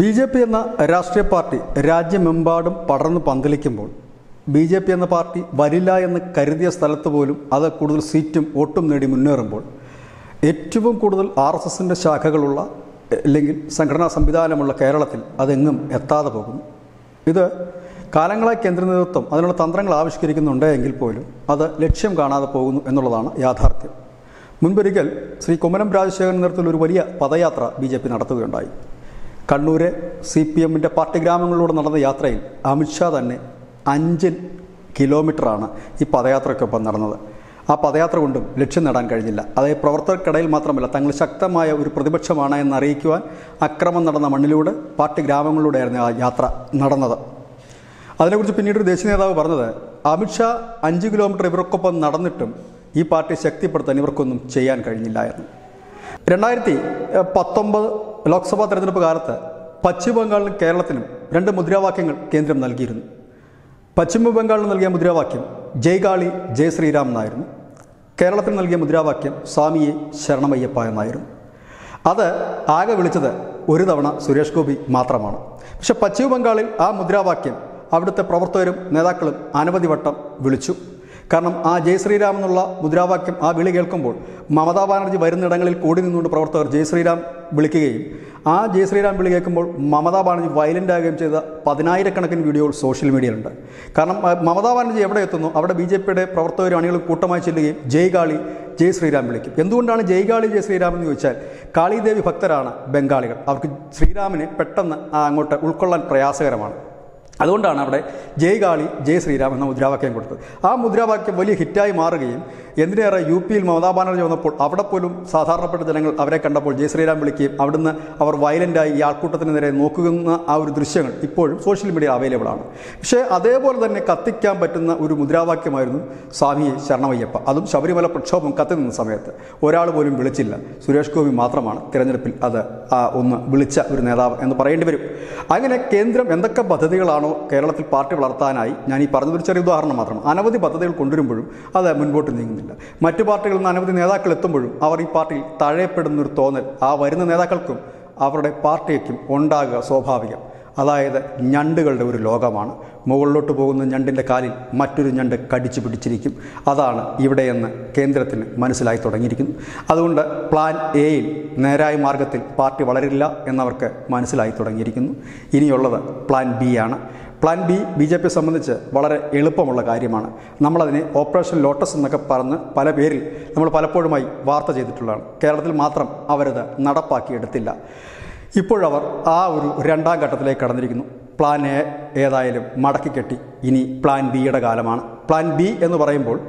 B J P എന്ന രാഷ്ട്രീയ party രാജ്യമെമ്പാടും പടർന്ന് പന്തലിക്കുമ്പോൾ ബി ജെ പി എന്ന പാർട്ടി വരില്ല എന്ന് കരുതിയ സ്ഥലത്ത് പോലും അത് കൂടുതൽ സീറ്റും വോട്ടും നേടി മുന്നേറുമ്പോൾ ഏറ്റവും കൂടുതൽ ആർ എസ് എസിന്റെ ശാഖകളുള്ള അല്ലെങ്കിൽ സംഘടനാ സംവിധാനമുള്ള കേരളത്തിൽ അതെങ്ങും എത്താതെ പോകുന്നു. ഇത് കാലങ്ങളായി കേന്ദ്ര നേതൃത്വം അതിനുള്ള തന്ത്രങ്ങൾ ആവിഷ്കരിക്കുന്നുണ്ട് എങ്കിൽ പോലും അത് ലക്ഷ്യം കാണാതെ പോകുന്നു എന്നുള്ളതാണ് യാഥാർത്ഥ്യം. മുൻപൊരിക്കൽ ശ്രീ കുമ്മനം രാജശേഖരൻ നേതൃത്വത്തിൽ ഒരു വലിയ പദയാത്ര ബി നടത്തുകയുണ്ടായി. കണ്ണൂരെ സി പി എമ്മിന്റെ പാർട്ടി ഗ്രാമങ്ങളിലൂടെ നടന്ന യാത്രയിൽ അമിത്ഷാ തന്നെ അഞ്ച് കിലോമീറ്ററാണ് ഈ പദയാത്രയ്ക്കൊപ്പം നടന്നത്. ആ പദയാത്ര കൊണ്ടും ലക്ഷ്യം നേടാൻ കഴിഞ്ഞില്ല. അതായത് പ്രവർത്തകർക്കിടയിൽ മാത്രമല്ല തങ്ങൾ ശക്തമായ ഒരു പ്രതിപക്ഷമാണ് എന്ന് അറിയിക്കുവാൻ അക്രമം നടന്ന മണ്ണിലൂടെ പാർട്ടി ഗ്രാമങ്ങളിലൂടെയായിരുന്നു ആ യാത്ര നടന്നത്. അതിനെക്കുറിച്ച് പിന്നീട് ഒരു ദേശീയ നേതാവ് പറഞ്ഞത് അമിത്ഷാ അഞ്ച് കിലോമീറ്റർ ഇവർക്കൊപ്പം നടന്നിട്ടും ഈ പാർട്ടി ശക്തിപ്പെടുത്താൻ ഇവർക്കൊന്നും ചെയ്യാൻ കഴിഞ്ഞില്ലായിരുന്നു രണ്ടായിരത്തി പത്തൊമ്പത് ലോക്സഭാ തെരഞ്ഞെടുപ്പ് കാലത്ത് പശ്ചിമ ബംഗാളിലും കേരളത്തിലും രണ്ട് മുദ്രാവാക്യങ്ങൾ കേന്ദ്രം നൽകിയിരുന്നു. പശ്ചിമ ബംഗാളിൽ നൽകിയ മുദ്രാവാക്യം ജയ് കാളി ജയ് ശ്രീരാം എന്നായിരുന്നു. കേരളത്തിൽ നൽകിയ മുദ്രാവാക്യം സ്വാമിയെ ശരണമയ്യപ്പ എന്നായിരുന്നു അത് ആകെ വിളിച്ചത് ഒരു തവണ സുരേഷ് ഗോപി മാത്രമാണ്. പക്ഷെ പശ്ചിമ ബംഗാളിൽ ആ മുദ്രാവാക്യം അവിടുത്തെ പ്രവർത്തകരും നേതാക്കളും അനവധി വട്ടം വിളിച്ചു. കാരണം ആ ജയ് ശ്രീരാം എന്നുള്ള മുദ്രാവാക്യം ആ വിളി കേൾക്കുമ്പോൾ മമതാ ബാനർജി വരുന്നിടങ്ങളിൽ കൂടി നിന്നുകൊണ്ട് പ്രവർത്തകർ ജയ് ശ്രീരാം വിളിക്കുകയും ആ ജയ് ശ്രീരാം വിളി കേൾക്കുമ്പോൾ മമതാ ബാനർജി വയലന്റ് ആകുകയും ചെയ്ത പതിനായിരക്കണക്കിന് വീഡിയോകൾ സോഷ്യൽ മീഡിയയിലുണ്ട് കാരണം മമതാ ബാനർജി എവിടെ എത്തുന്നു? അവിടെ ബി ജെ പിയുടെ പ്രവർത്തകരും അണികളും കൂട്ടമായി ചെല്ലുകയും ജയ് കാളി ജയ് ശ്രീരാം വിളിക്കും. എന്തുകൊണ്ടാണ് ജയ് കാളി ജയ് ശ്രീരാം എന്ന് ചോദിച്ചാൽ കാളിദേവി ഭക്തരാണ് ബംഗാളികൾ. അവർക്ക് ശ്രീരാമിനെ പെട്ടെന്ന് അങ്ങോട്ട് ഉൾക്കൊള്ളാൻ പ്രയാസകരമാണ്. അതുകൊണ്ടാണ് അവിടെ ജയ് കാളി ജയ് ശ്രീരാം എന്ന മുദ്രാവാക്യം കൊടുത്തത്. ആ മുദ്രാവാക്യം വലിയ ഹിറ്റായി മാറുകയും എന്തിനേറെ യു പിയിൽ മമതാ ബാനർജി വന്നപ്പോൾ അവിടെ പോലും സാധാരണപ്പെട്ട ജനങ്ങൾ അവരെ കണ്ടപ്പോൾ ജയ് ശ്രീരാം വിളിക്കുകയും അവിടുന്ന് അവർ വയലന്റായി ഈ ആൾക്കൂട്ടത്തിന് നേരെ നോക്കുന്ന ആ ഒരു ദൃശ്യങ്ങൾ ഇപ്പോഴും സോഷ്യൽ മീഡിയ അവൈലബിൾ ആണ്. പക്ഷേ അതേപോലെ തന്നെ കത്തിക്കാൻ പറ്റുന്ന ഒരു മുദ്രാവാക്യമായിരുന്നു സ്വാമി ശരണമയ്യപ്പ. അതും ശബരിമല പ്രക്ഷോഭം കത്തി നിന്ന സമയത്ത്. ഒരാൾ പോലും വിളിച്ചില്ല. സുരേഷ് ഗോപി മാത്രമാണ് തിരഞ്ഞെടുപ്പിൽ അത് ഒന്ന് വിളിച്ച ഒരു നേതാവ് എന്ന് പറയേണ്ടി വരും. അങ്ങനെ കേന്ദ്രം എന്തൊക്കെ പദ്ധതികളാണോ കേരളത്തിൽ പാർട്ടി വളർത്താനായി ഞാൻ ഈ പറഞ്ഞതൊരു ചെറിയ ഉദാഹരണം മാത്രം അനവധി പദ്ധതികൾ കൊണ്ടുവരുമ്പോഴും അത് മുൻപോട്ട് നീങ്ങുന്നില്ല. മറ്റു പാർട്ടികളിൽ നിന്ന് അനവധി നേതാക്കൾ എത്തുമ്പോഴും അവർ ഈ പാർട്ടിയിൽ തഴയപ്പെടുന്നൊരു തോന്നൽ ആ വരുന്ന നേതാക്കൾക്കും അവരുടെ പാർട്ടിക്കും ഉണ്ടാകുക സ്വാഭാവികം. അതായത് ഞണ്ടുകളുടെ ഒരു ലോകമാണ്. മുകളിലോട്ട് പോകുന്ന ഞണ്ടിന്റെ കാലിൽ മറ്റൊരു ഞണ്ട് കടിച്ചു പിടിച്ചിരിക്കും. അതാണ് ഇവിടെയെന്ന് കേന്ദ്രത്തിന് മനസ്സിലായി തുടങ്ങിയിരിക്കുന്നു. അതുകൊണ്ട് പ്ലാൻ എയിൽ നേരായ മാർഗത്തിൽ പാർട്ടി വളരില്ല എന്നവർക്ക് മനസ്സിലായി തുടങ്ങിയിരിക്കുന്നു. ഇനിയുള്ളത് പ്ലാൻ ബി ആണ്. പ്ലാൻ ബി ബി ജെ പിയെ സംബന്ധിച്ച് വളരെ എളുപ്പമുള്ള കാര്യമാണ്. നമ്മളതിനെ ഓപ്പറേഷൻ ലോട്ടസ് എന്നൊക്കെ പറഞ്ഞ് പല പേരിൽ നമ്മൾ പലപ്പോഴുമായി വാർത്ത ചെയ്തിട്ടുള്ളതാണ്. കേരളത്തിൽ മാത്രം അവരത് നടപ്പാക്കിയെടുത്തില്ല. ഇപ്പോഴവർ ആ ഒരു രണ്ടാം ഘട്ടത്തിലേക്ക് കടന്നിരിക്കുന്നു. പ്ലാൻ എ ഏതായാലും മടക്കിക്കെട്ടി ഇനി പ്ലാൻ ബിയുടെ കാലമാണ്. പ്ലാൻ ബി എന്ന് പറയുമ്പോൾ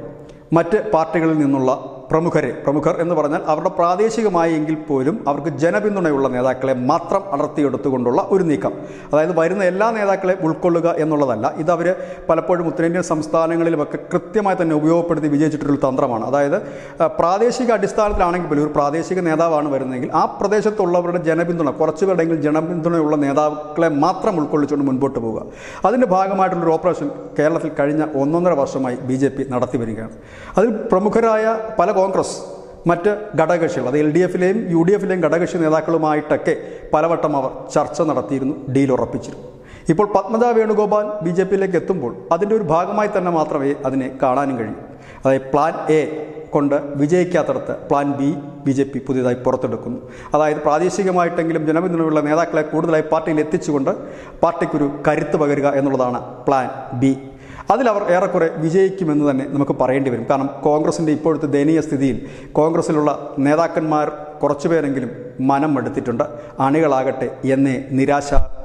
മറ്റ് പാർട്ടികളിൽ നിന്നുള്ള പ്രമുഖരെ പ്രമുഖർ എന്ന് പറഞ്ഞാൽ അവരുടെ പ്രാദേശികമായ എങ്കിൽ പോലും അവർക്ക് ജനപിന്തുണയുള്ള നേതാക്കളെ മാത്രം അടർത്തിയെടുത്തുകൊണ്ടുള്ള ഒരു നീക്കം. അതായത് വരുന്ന എല്ലാ നേതാക്കളെ ഉൾക്കൊള്ളുക എന്നുള്ളതല്ല ഇത് അവർ പലപ്പോഴും ഉത്തരേന്ത്യൻ സംസ്ഥാനങ്ങളിലുമൊക്കെ കൃത്യമായി തന്നെ ഉപയോഗപ്പെടുത്തി വിജയിച്ചിട്ടൊരു തന്ത്രമാണ്. അതായത് പ്രാദേശിക അടിസ്ഥാനത്തിലാണെങ്കിൽ പോലും ഒരു പ്രാദേശിക നേതാവാണ് വരുന്നതെങ്കിൽ ആ പ്രദേശത്തുള്ളവരുടെ ജനപിന്തുണ കുറച്ച് പേരുടെങ്കിലും ജനപിന്തുണയുള്ള നേതാക്കളെ മാത്രം ഉൾക്കൊള്ളിച്ചുകൊണ്ട് മുൻപോട്ട് പോവുക. അതിന്റെ ഭാഗമായിട്ടുള്ളൊരു ഓപ്പറേഷൻ കേരളത്തിൽ കഴിഞ്ഞ ഒന്നൊന്നര വർഷമായി ബി ജെ പി നടത്തി വരികയാണ്. അതിൽ പ്രമുഖരായ പല കോൺഗ്രസ് മറ്റ് ഘടകകക്ഷികൾ അത് എൽ ഡി എഫിലെയും യു ഡി എഫിലെയും ഘടകകക്ഷി നേതാക്കളുമായിട്ടൊക്കെ പലവട്ടം അവർ ചർച്ച നടത്തിയിരുന്നു ഡീൽ ഉറപ്പിച്ചിരുന്നു ഇപ്പോൾ പത്മജ വേണുഗോപാൽ ബി ജെ പിയിലേക്ക് എത്തുമ്പോൾ അതിന്റെ ഒരു ഭാഗമായി തന്നെ മാത്രമേ അതിനെ കാണാനും കഴിയൂ. അതായത് പ്ലാൻ എ കൊണ്ട് വിജയിക്കാത്തടത്ത് plan B B J P പുതിയതായി പുറത്തെടുക്കുന്നു. അതായത് പ്രാദേശികമായിട്ടെങ്കിലും ജനപിന്തുണയുള്ള നേതാക്കളെ കൂടുതലായി പാർട്ടിയിൽ എത്തിച്ചുകൊണ്ട് പാർട്ടിക്കൊരു കരുത്ത് പകരുക എന്നുള്ളതാണ് പ്ലാൻ ബി. അതിലവർ ഏറെക്കുറെ വിജയിക്കുമെന്ന് തന്നെ നമുക്ക് പറയേണ്ടി വരും. കാരണം കോൺഗ്രസിന്റെ ഇപ്പോഴത്തെ ദയനീയ സ്ഥിതിയിൽ കോൺഗ്രസിലുള്ള നേതാക്കന്മാർ കുറച്ചുപേരെങ്കിലും മനം എടുത്തിട്ടുണ്ട്. അണികളാകട്ടെ എന്നേ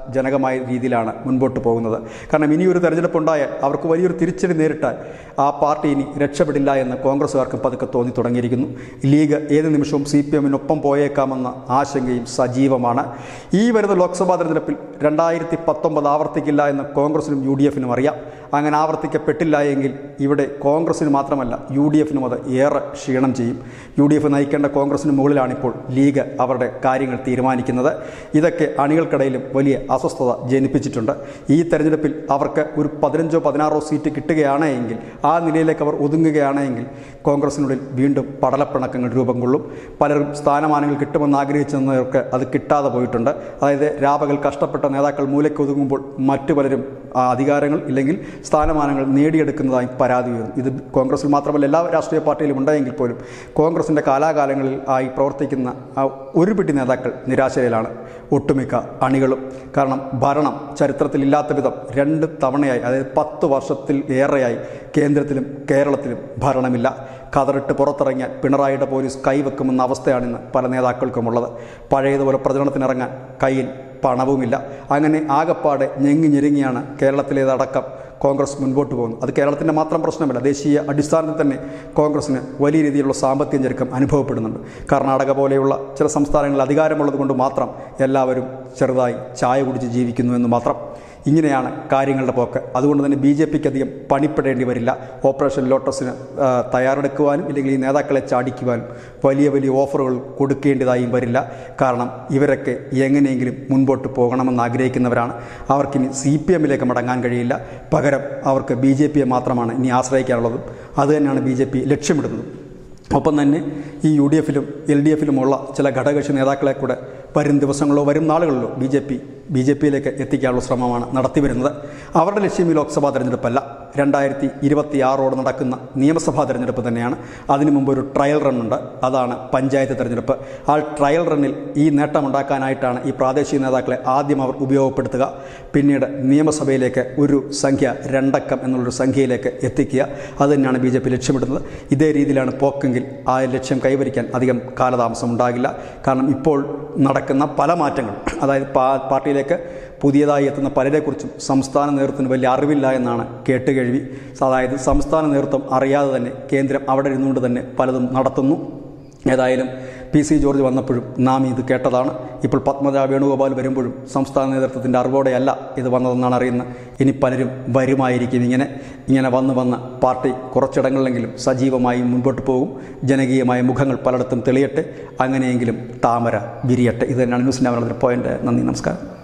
നിരാശാജനകമായ രീതിയിലാണ് മുൻപോട്ട് പോകുന്നത്. കാരണം ഇനിയൊരു തെരഞ്ഞെടുപ്പ് ഉണ്ടായാൽ അവർക്ക് വലിയൊരു തിരിച്ചടി നേരിട്ടാൽ ആ പാർട്ടി ഇനി രക്ഷപ്പെടില്ല എന്ന് കോൺഗ്രസ്സുകാർക്ക് പതുക്കെ തോന്നി തുടങ്ങിയിരിക്കുന്നു. ലീഗ് ഏത് നിമിഷവും സി പി എമ്മിനൊപ്പം പോയേക്കാമെന്ന ആശങ്കയും സജീവമാണ്. ഈ വരുന്ന ലോക്സഭാ തെരഞ്ഞെടുപ്പിൽ രണ്ടായിരത്തി പത്തൊമ്പത് ആവർത്തിക്കില്ല എന്ന് കോൺഗ്രസിനും യു ഡി എഫിനും അറിയാം. അങ്ങനെ ആവർത്തിക്കപ്പെട്ടില്ല എങ്കിൽ ഇവിടെ കോൺഗ്രസിന് മാത്രമല്ല യു ഡി എഫിനും അത് ഏറെ ക്ഷീണം ചെയ്യും. യു ഡി എഫ് നയിക്കേണ്ട കോൺഗ്രസിന് മുകളിലാണിപ്പോൾ ലീഗ് അവരുടെ കാര്യങ്ങൾ തീരുമാനിക്കുന്നത്. ഇതൊക്കെ അണികൾക്കിടയിലും വലിയ അസ്വസ്ഥത ജനിപ്പിച്ചിട്ടുണ്ട്. ഈ തെരഞ്ഞെടുപ്പിൽ അവർക്ക് ഒരു പതിനഞ്ചോ പതിനാറോ സീറ്റ് കിട്ടുകയാണെങ്കിൽ ആ നിലയിലേക്ക് അവർ ഒതുങ്ങുകയാണെങ്കിൽ കോൺഗ്രസിനുള്ളിൽ വീണ്ടും പടലപ്പിണക്കങ്ങൾ രൂപം കൊള്ളും. പലരും സ്ഥാനമാനങ്ങൾ കിട്ടുമെന്ന് ആഗ്രഹിച്ചവർക്ക് അത് കിട്ടാതെ പോയിട്ടുണ്ട്. അതായത് രാപകൽ കഷ്ടപ്പെട്ട നേതാക്കൾ മൂലയ്ക്ക് ഒതുങ്ങുമ്പോൾ മറ്റു പലരും അധികാരങ്ങൾ ഇല്ലെങ്കിൽ സ്ഥാനമാനങ്ങൾ നേടിയെടുക്കുന്നതായി പരാതി ഉയർന്നു. ഇത് കോൺഗ്രസിൽ മാത്രമല്ല എല്ലാ രാഷ്ട്രീയ പാർട്ടിയിലും ഉണ്ടായെങ്കിൽ പോലും കോൺഗ്രസിന്റെ കാലാകാലങ്ങളിൽ ആയി പ്രവർത്തിക്കുന്ന ഒരു പിടി നേതാക്കൾ നിരാശയിലാണ്. ഒട്ടുമിക്ക അണികളും കാരണം ഭരണം ചരിത്രത്തിലില്ലാത്ത വിധം രണ്ട് തവണയായി അതായത് പത്ത് വർഷത്തിൽ ഏറെയായി കേന്ദ്രത്തിലും കേരളത്തിലും ഭരണമില്ല. കതറിട്ട് പുറത്തിറങ്ങിയാൽ പിണറായിയുടെ പോലീസ് കൈവെക്കുമെന്ന അവസ്ഥയാണിന്ന് പല നേതാക്കൾക്കുമുള്ളത്. പഴയതുപോലെ പ്രചരണത്തിനിറങ്ങാൻ കയ്യിൽ പണവുമില്ല. അങ്ങനെ ആകപ്പാടെ ഞെങ്ങി ഞെരുങ്ങിയാണ് കേരളത്തിലേതടക്കം കോൺഗ്രസ് മുൻപോട്ട് പോകുന്നത്. അത് കേരളത്തിന്റെ മാത്രം പ്രശ്നമല്ല ദേശീയ അടിസ്ഥാനത്തിൽ തന്നെ കോൺഗ്രസ്സിന് വലിയ രീതിയിലുള്ള സാമ്പത്തിക ഞെരുക്കം അനുഭവപ്പെടുന്നുണ്ട്. കർണാടക പോലെയുള്ള ചില സംസ്ഥാനങ്ങളിൽ അധികാരമുള്ളത് കൊണ്ട് മാത്രം എല്ലാവരും ചെറുതായി ചായ കുടിച്ച് ജീവിക്കുന്നു എന്ന് മാത്രം. ഇങ്ങനെയാണ് കാര്യങ്ങളുടെ പോക്ക്. അതുകൊണ്ട് തന്നെ ബി ജെ പിക്ക് അധികം പണിപ്പെടേണ്ടി വരില്ല. ഓപ്പറേഷൻ ലോട്ടസിന് തയ്യാറെടുക്കുവാനും ഇല്ലെങ്കിൽ ഈ നേതാക്കളെ ചാടിക്കുവാനും വലിയ വലിയ ഓഫറുകൾ കൊടുക്കേണ്ടതായും വരില്ല. കാരണം ഇവരൊക്കെ എങ്ങനെയെങ്കിലും മുൻപോട്ട് പോകണമെന്ന് ആഗ്രഹിക്കുന്നവരാണ്. അവർക്കിനി സി പി എമ്മിലേക്ക് മടങ്ങാൻ കഴിയില്ല. പകരം അവർക്ക് ബി ജെ പിയെ മാത്രമാണ് ഇനി ആശ്രയിക്കാനുള്ളതും. അതുതന്നെയാണ് ബി ജെ പി ലക്ഷ്യമിടുന്നതും. ഒപ്പം തന്നെ ഈ യു ഡി എഫിലും എൽ ഡി എഫിലുമുള്ള ചില ഘടകകക്ഷി നേതാക്കളെ കൂടെ വരും ദിവസങ്ങളോ വരും നാളുകളിലോ B J P B J പിയിലേക്ക് എത്തിക്കാനുള്ള ശ്രമമാണ് നടത്തി വരുന്നത് അവരുടെ ലക്ഷ്യം ഈ ലോക്സഭാ തെരഞ്ഞെടുപ്പല്ല. രണ്ടായിരത്തി ഇരുപത്തി ആറോട് നടക്കുന്ന നിയമസഭാ തെരഞ്ഞെടുപ്പ് തന്നെയാണ്. അതിനു മുമ്പ് ഒരു ട്രയൽ റണ്ണുണ്ട് അതാണ് പഞ്ചായത്ത് തെരഞ്ഞെടുപ്പ്. ആ ട്രയൽ റണ്ണിൽ ഈ നേട്ടമുണ്ടാക്കാനായിട്ടാണ് ഈ പ്രാദേശിക നേതാക്കളെ ആദ്യം അവർ ഉപയോഗപ്പെടുത്തുക. പിന്നീട് നിയമസഭയിലേക്ക് ഒരു സംഖ്യ രണ്ടക്കം എന്നുള്ളൊരു സംഖ്യയിലേക്ക് എത്തിക്കുക. അത് തന്നെയാണ് ബി ജെ പി ലക്ഷ്യമിടുന്നത്. ഇതേ രീതിയിലാണ് പോക്കെങ്കിൽ ആ ലക്ഷ്യം കൈവരിക്കാൻ അധികം കാലതാമസം ഉണ്ടാകില്ല കാരണം ഇപ്പോൾ നടക്കുന്ന പല മാറ്റങ്ങൾ അതായത് പാർട്ടിയിലേക്ക് പുതിയതായി എത്തുന്ന പലരെക്കുറിച്ചും സംസ്ഥാന നേതൃത്വത്തിന് വലിയ അറിവില്ല എന്നാണ് കേട്ടുകേഴ്വി അതായത് സംസ്ഥാന നേതൃത്വം അറിയാതെ തന്നെ കേന്ദ്രം അവിടെ ഇരുന്നുകൊണ്ട് തന്നെ പലതും നടത്തുന്നു. ഏതായാലും പി സി ജോർജ് വന്നപ്പോഴും നാം ഇത് കേട്ടതാണ്. ഇപ്പോൾ പത്മജ വേണുഗോപാൽ വരുമ്പോഴും സംസ്ഥാന നേതൃത്വത്തിന്റെ അറിവോടെയല്ല ഇത് വന്നതെന്നാണ് അറിയുന്നത് ഇനി പലരും വരുമായിരിക്കും ഇങ്ങനെ. ഇങ്ങനെ വന്ന് വന്ന് പാർട്ടി കുറച്ചിടങ്ങളിലെങ്കിലും സജീവമായി മുൻപോട്ട് പോകും. ജനകീയമായ മുഖങ്ങൾ പലയിടത്തും തെളിയട്ടെ. അങ്ങനെയെങ്കിലും താമര വിരിയട്ടെ. ഇത് തന്നെയാണ് ന്യൂസിന്റെ അവരുടെ പോയിന്റ് നന്ദി നമസ്കാരം.